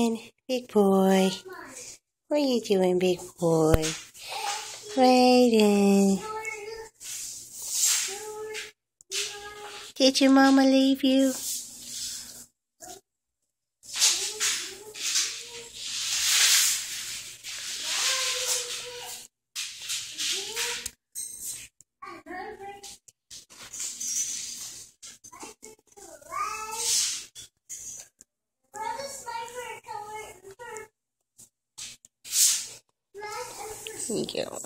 Raiden, big boy. What are you doing, big boy? Raiden. Did your mama leave you? 你给我